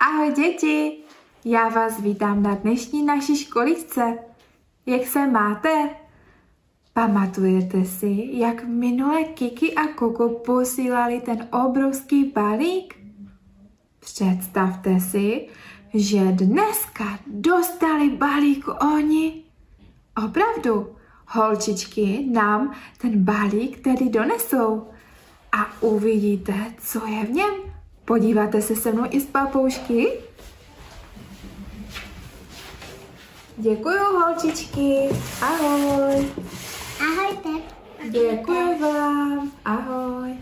Ahoj děti, já vás vítám na dnešní naší školičce. Jak se máte? Pamatujete si, jak minule Kiki a Koko posílali ten obrovský balík? Představte si, že dneska dostali balík oni. Opravdu, holčičky nám ten balík tedy donesou a uvidíte, co je v něm. Podíváte se se mnou i z papoušky? Děkuju, holčičky. Ahoj. Ahojte. Děkuji vám. Ahoj.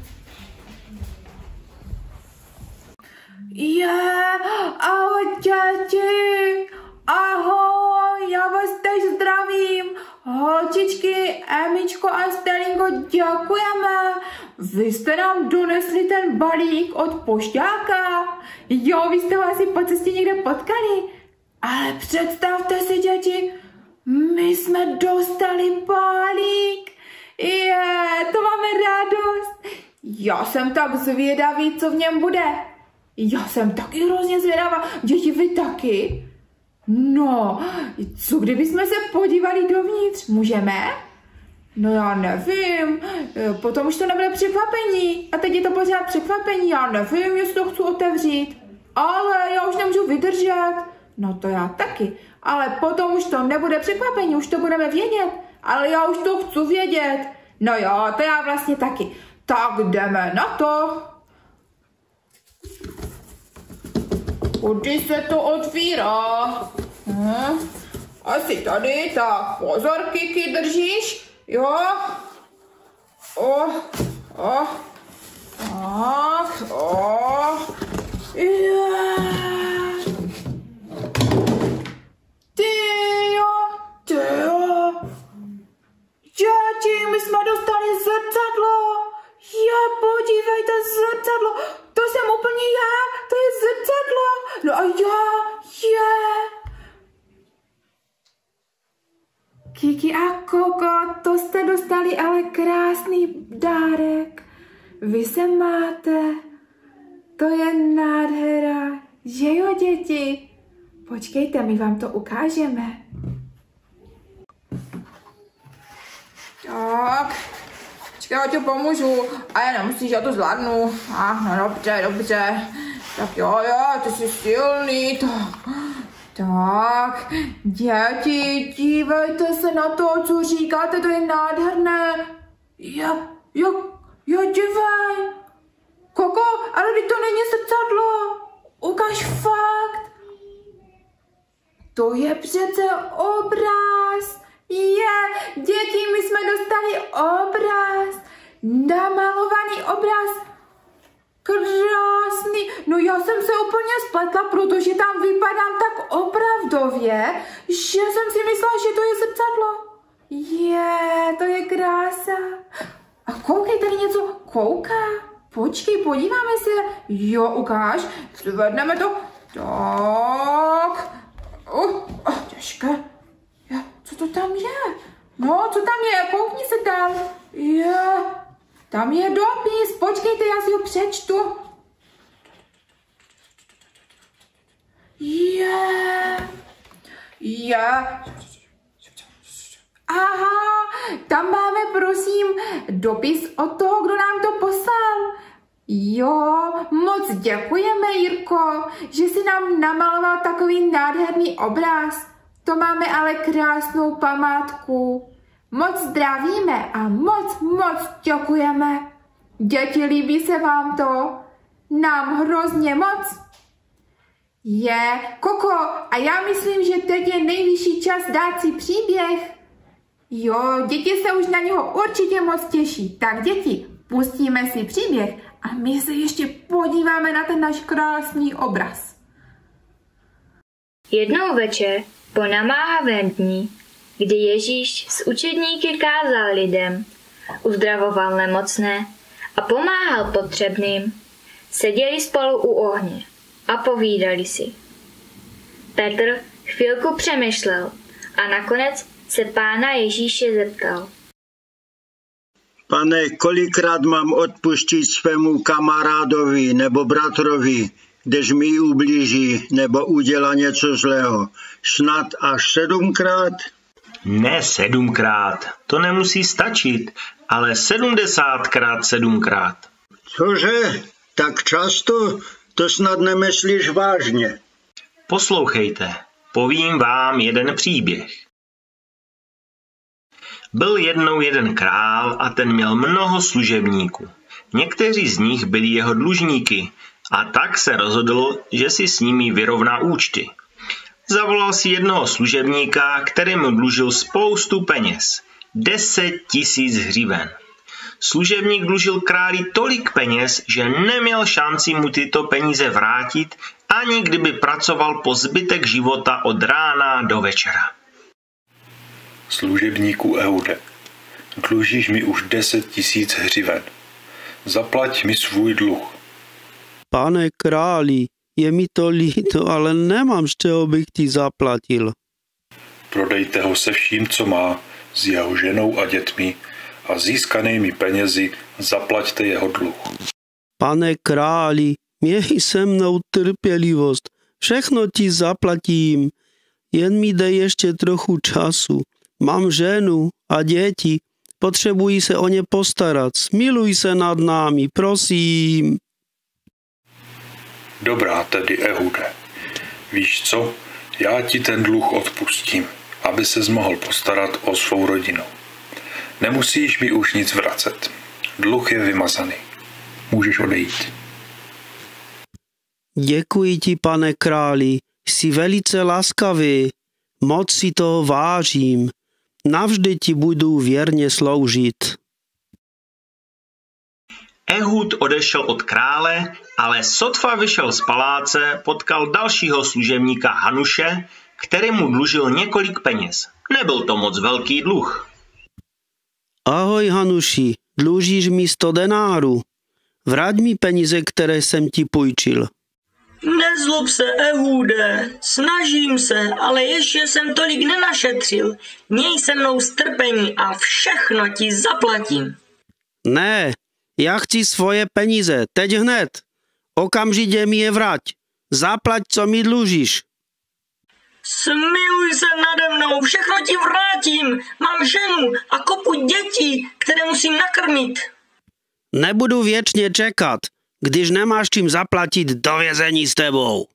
Je, ahoj děti. Ahoj, já vás teď zdravím. Holčičky, Emičko a Stelinko, děkujeme. Vy jste nám donesli ten balík od pošťáka. Jo, vy jste ho asi po cestě někde potkali. Ale představte si, děti, my jsme dostali balík. Je, to máme radost. Já jsem tak zvědavý, co v něm bude. Já jsem taky hrozně zvědavá. Děti, vy taky? No, co kdyby jsme se podívali dovnitř? Můžeme? No já nevím, potom už to nebude překvapení. A teď je to pořád překvapení, já nevím, jestli to chci otevřít. Ale já už nemůžu vydržet. No to já taky. Ale potom už to nebude překvapení, už to budeme vědět. Ale já už to chci vědět. No jo, to já vlastně taky. Tak jdeme na to. Kudy se to otvírá? Hm? Asi tady, tak pozor, Kiki, držíš? Jo? O, o, tak, o, yeah. My vám to ukážeme. Tak, počkej, já ti pomůžu. A já nemusíš, já to zvládnu. A, no dobře, dobře. Tak jo, jo, ty jsi silný. Tak, tak, děti, dívejte se na to, co říkáte, to je nádherné. Jo, jo, jo, dívej. Koko, ale to není zrcadlo. Ukaž fakt. To je přece obraz. Je, děti, my jsme dostali obraz. Namalovaný obraz. Krásný. No já jsem se úplně spletla, protože tam vypadám tak opravdově, že jsem si myslela, že to je zrcadlo. Je, to je krása. A koukej, tady něco kouká. Počkej, podíváme se. Jo, ukáž. Zvedneme to. Tak. Uh, uh, těžké. Je, co to tam je? No, co tam je? Koukni se tam. Je, tam je dopis. Počkejte, já si ho přečtu. Je. Je. Aha, tam máme, prosím, dopis od toho, kdo nám to poslal. Jo, moc děkujeme, Jirko, že jsi nám namaloval takový nádherný obraz. To máme ale krásnou památku. Moc zdravíme a moc, moc děkujeme. Děti, líbí se vám to? Nám hrozně moc. Je, Koko, a já myslím, že teď je nejvyšší čas dát si příběh. Jo, děti se už na něho určitě moc těší. Tak děti, pustíme si příběh a my se ještě podíváme na ten náš krásný obraz. Jednou večer po namáhavém dní, kdy Ježíš s učedníky kázal lidem, uzdravoval nemocné a pomáhal potřebným, seděli spolu u ohně a povídali si. Petr chvilku přemýšlel a nakonec se pána Ježíše zeptal. Pane, kolikrát mám odpustit svému kamarádovi nebo bratrovi, když mi ublíží nebo udělá něco zlého? Snad až sedmkrát? Ne sedmkrát, to nemusí stačit, ale sedmdesátkrát sedmkrát. Cože? Tak často? To snad nemyslíš vážně. Poslouchejte, povím vám jeden příběh. Byl jednou jeden král a ten měl mnoho služebníků. Někteří z nich byli jeho dlužníky a tak se rozhodl, že si s nimi vyrovná účty. Zavolal si jednoho služebníka, který mu dlužil spoustu peněz. Deset tisíc hřiven. Služebník dlužil králi tolik peněz, že neměl šanci mu tyto peníze vrátit, ani kdyby pracoval po zbytek života od rána do večera. Služebníku Eude, dlužíš mi už deset tisíc hřiven. Zaplať mi svůj dluh. Pane králi, je mi to líto, ale nemám, z čeho bych ti zaplatil. Prodejte ho se vším, co má, s jeho ženou a dětmi a získanými penězi zaplaťte jeho dluh. Pane králi, měj se mnou trpělivost, všechno ti zaplatím, jen mi dej ještě trochu času. Mám ženu a děti, potřebuji se o ně postarat, smiluj se nad námi, prosím. Dobrá tedy, Ehude. Víš co? Já ti ten dluh odpustím, aby se mohl postarat o svou rodinu. Nemusíš mi už nic vracet. Dluh je vymazaný. Můžeš odejít. Děkuji ti, pane králi, jsi velice laskavý, moc si toho vážím. Navždy ti budu věrně sloužit. Ehud odešel od krále, ale sotva vyšel z paláce, potkal dalšího služebníka Hanuše, který mu dlužil několik peněz. Nebyl to moc velký dluh. Ahoj Hanuši, dlužíš mi 100 denárů. Vrať mi peníze, které jsem ti půjčil. Nezlob se, Ehude, snažím se, ale ještě jsem tolik nenašetřil. Měj se mnou strpení a všechno ti zaplatím. Ne, já chci svoje peníze, teď hned. Okamžitě mi je vrať. Zaplať, co mi dlužíš. Smiluj se nade mnou, všechno ti vrátím. Mám ženu a kopu dětí, které musím nakrmit. Nebudu věčně čekat, když nemáš čím zaplatit do vězení s tebou.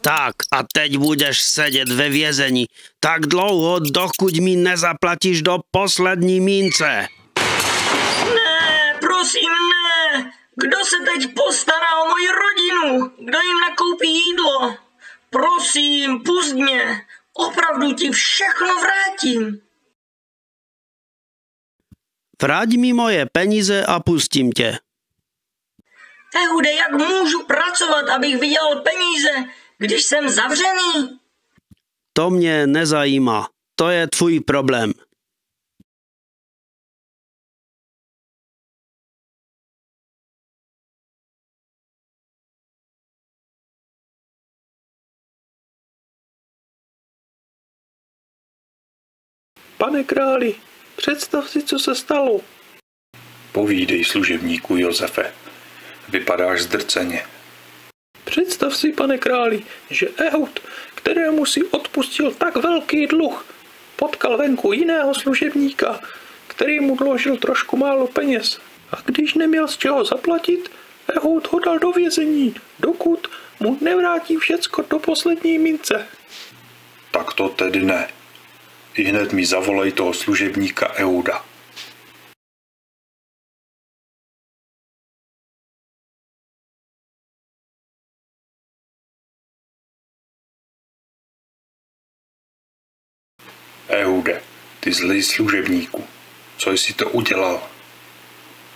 Tak a teď budeš sedět ve vězení tak dlouho, dokud mi nezaplatíš do poslední mince. Ne, prosím, ne. Kdo se teď postará o moji rodinu? Kdo jim nakoupí jídlo? Prosím, pust mě. Opravdu ti všechno vrátím. Vrať mi moje peníze a pustím tě. Ehude, jak můžu pracovat, abych vydělal peníze, když jsem zavřený? To mě nezajímá. To je tvůj problém. Pane králi, představ si, co se stalo. Povídej služebníku Josefe. Vypadáš zdrceně. Představ si, pane králi, že Ehud, kterému si odpustil tak velký dluh, potkal venku jiného služebníka, který mu dložil trošku málo peněz. A když neměl z čeho zaplatit, Ehud ho dal do vězení, dokud mu nevrátí všecko do poslední mince. Tak to tedy ne. I hned mi zavolej toho služebníka Euda. Ehude, ty zlý služebníku, co jsi to udělal?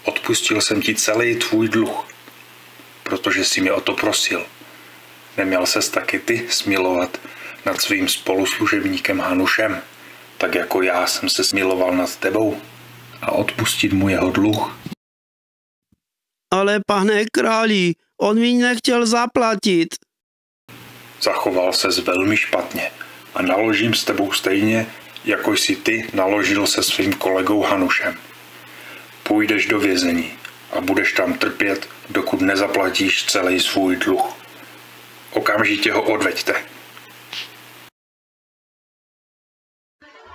Odpustil jsem ti celý tvůj dluh, protože jsi mě o to prosil. Neměl ses taky ty smilovat nad svým spoluslužebníkem Hanušem, tak jako já jsem se smiloval nad tebou a odpustit mu jeho dluh. Ale pane králi, on mi nechtěl zaplatit. Zachoval ses velmi špatně a naložím s tebou stejně, jako jsi ty naložil se svým kolegou Hanušem. Půjdeš do vězení. a budeš tam trpět, dokud nezaplatíš celý svůj dluh. Okamžitě ho odveďte.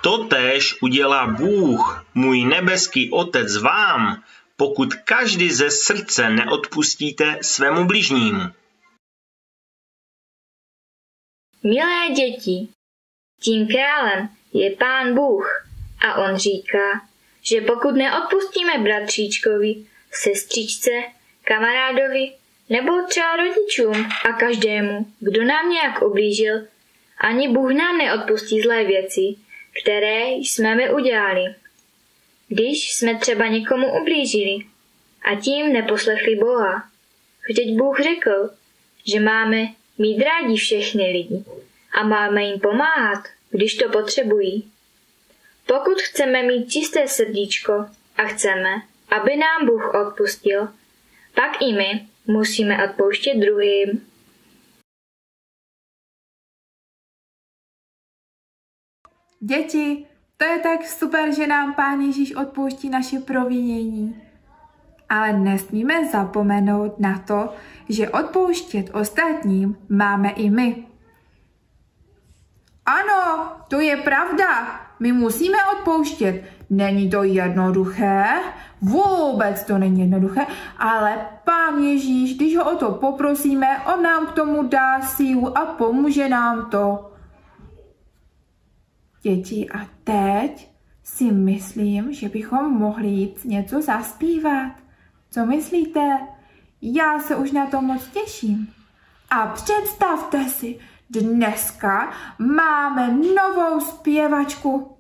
Totéž udělá Bůh, můj nebeský Otec vám, pokud každý ze srdce neodpustíte svému bližnímu. Milé děti, tím králem je pán Bůh a on říká, že pokud neodpustíme bratříčkovi, sestřičce, kamarádovi nebo třeba rodičům a každému, kdo nám nějak oblížil, ani Bůh nám neodpustí zlé věci, které jsme my udělali. Když jsme třeba někomu ublížili a tím neposlechli Boha. Vždyť Bůh řekl, že máme mít rádi všechny lidi a máme jim pomáhat, když to potřebují. Pokud chceme mít čisté srdíčko a chceme, aby nám Bůh odpustil, pak i my musíme odpouštět druhým. Děti, to je tak super, že nám Pán Ježíš odpouští naše provinění. Ale nesmíme zapomenout na to, že odpouštět ostatním máme i my. Ano, to je pravda. My musíme odpouštět. Není to jednoduché, vůbec to není jednoduché, ale Pán Ježíš, když ho o to poprosíme, on nám k tomu dá sílu a pomůže nám to. Děti, a teď si myslím, že bychom mohli jít něco zaspívat. Co myslíte? Já se už na to moc těším. A představte si, dneska máme novou zpěvačku.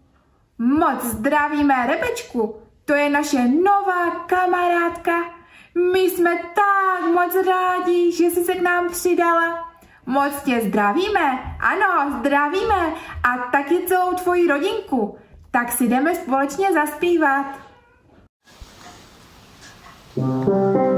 Moc zdravíme Rebečku, to je naše nová kamarádka. My jsme tak moc rádi, že jsi se k nám přidala. Moc tě zdravíme, ano, zdravíme a taky celou tvoji rodinku. Tak si jdeme společně zaspívat. thank you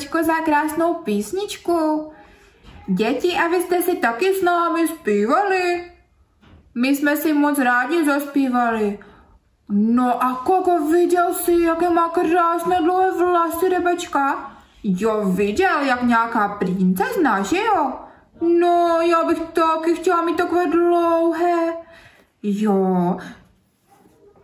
Rebečko, za krásnou písničku. Děti, a si taky s námi zpívali? My jsme si moc rádi zaspívali. No a Koko, viděl jsi, jaké má krásné dlouhé vlasy, Rebečka? Jo, viděl, jak nějaká princezna, že jo? No, já bych taky chtěla mít takové dlouhé. Jo.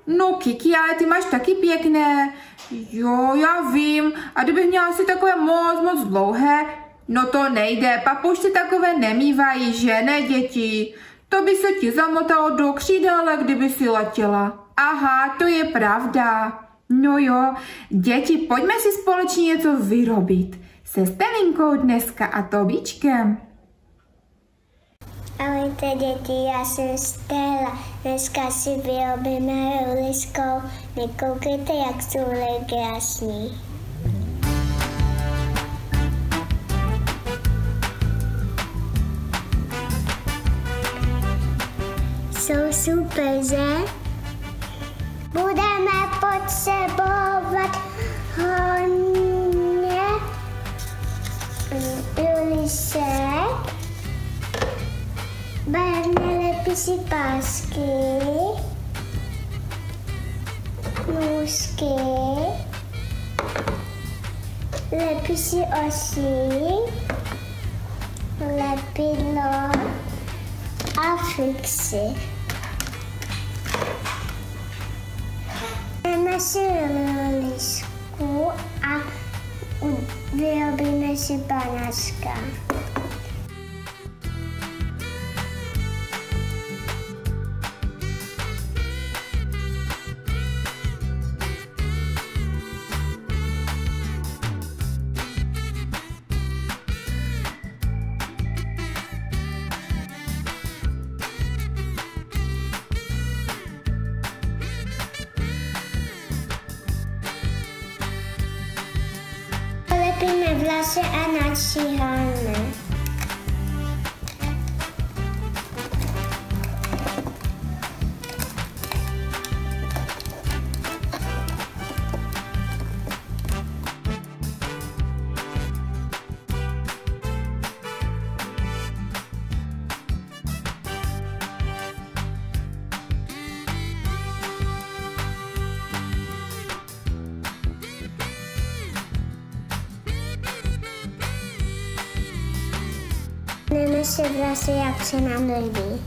No, Kiki, ale ty máš taky pěkné. Jo, já vím. A kdybych měla si takové moc, moc dlouhé, no to nejde. Papušci takové nemývají, že ne, děti? To by se ti zamotalo do křídele, kdyby si letěla. Aha, to je pravda. No jo, děti, pojďme si společně něco vyrobit. Se Stelinkou dneska a Tobíčkem. Ahojte děti, já jsem Stella. Dneska si vyrobíme rouliskou. Nekoukejte, jak jsou krásný. Jsou super, že? Budeme potřebovat c'est parce que mousquet, la piscine aussi, la pilote à fixer. Monsieur le à verbe Monsieur banačka. lepíme vlasy a nadšíháme. Jdeme si vlasy, jak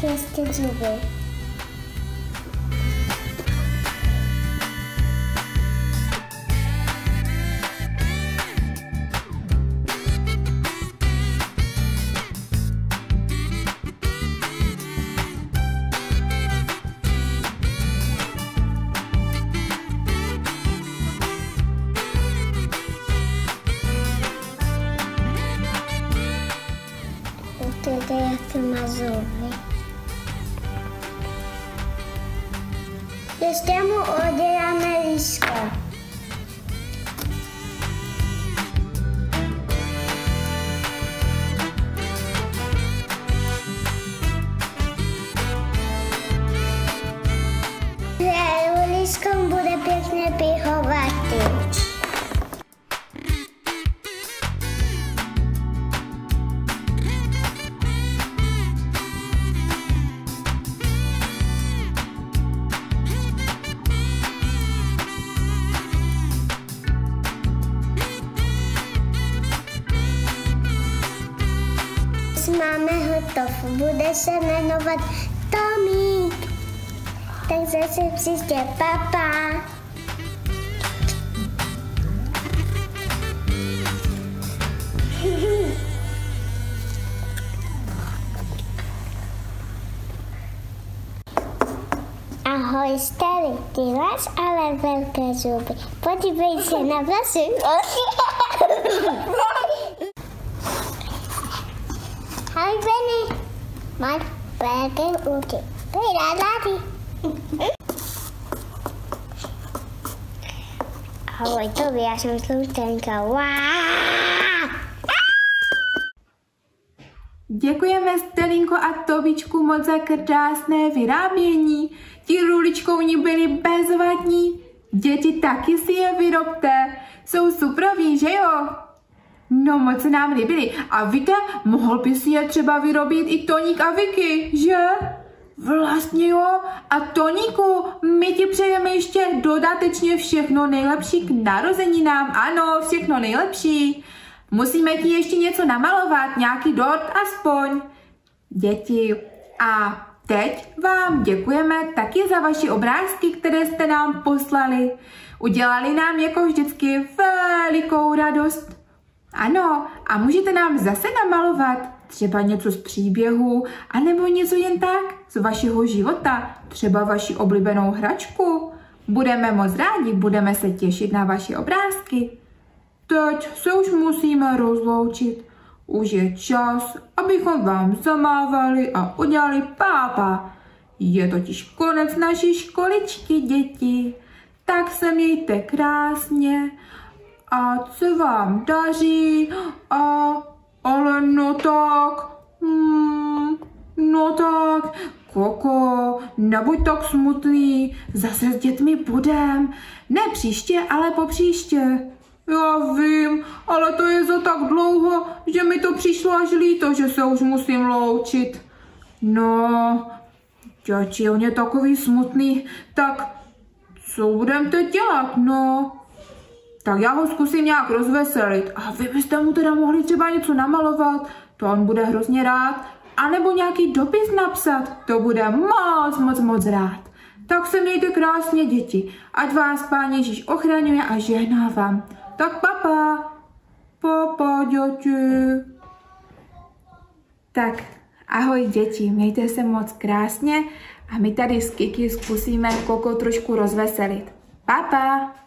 Tak ještě zuby. Uklidej, zase příště papa. Ahoj, starý, ty máš ale velké zuby. Podívej se na vlasy. Ahoj, Benny. Máš velké uči. To je ráda Ahoj, Tobi, já jsem sluštenka. Wow! Děkujeme Stelinko a Tobičku moc za krásné vyrábění. Ti ruličkouni byli bezvadní. Děti taky si je vyrobte. Jsou suproví, že jo? No moc se nám líbily. A víte, mohl by si je třeba vyrobit i Toník a Vicky, že? Vlastně jo. A Toníku, my ti přejeme ještě dodatečně všechno nejlepší k narozeninám. Ano, všechno nejlepší. Musíme ti ještě něco namalovat, nějaký dort aspoň. Děti. A teď vám děkujeme taky za vaše obrázky, které jste nám poslali. Udělali nám jako vždycky velikou radost. Ano, a můžete nám zase namalovat třeba něco z příběhu, anebo něco jen tak z vašeho života, třeba vaši oblíbenou hračku. Budeme moc rádi, budeme se těšit na vaše obrázky. teď se už musíme rozloučit. Už je čas, abychom vám zamávali a udělali pápa. Je totiž konec naší školičky, děti. Tak se mějte krásně a co vám daří a ale no tak, hmm, no tak, Koko, nebuď tak smutný, zase s dětmi budem. Ne příště, ale po příště. Já vím, ale to je za tak dlouho, že mi to přišlo až líto, že se už musím loučit. No, Čači, on je takový smutný, tak co budem teď dělat, no? Tak já ho zkusím nějak rozveselit. A vy byste mu teda mohli třeba něco namalovat, to on bude hrozně rád. A nebo nějaký dopis napsat, to bude moc, moc, moc rád. Tak se mějte krásně, děti. Ať vás Pán Ježíš ochraňuje a žehná vám. Tak papa, papa, děti. Tak, ahoj děti, mějte se moc krásně a my tady s Kiki zkusíme Koko trošku rozveselit. Papa!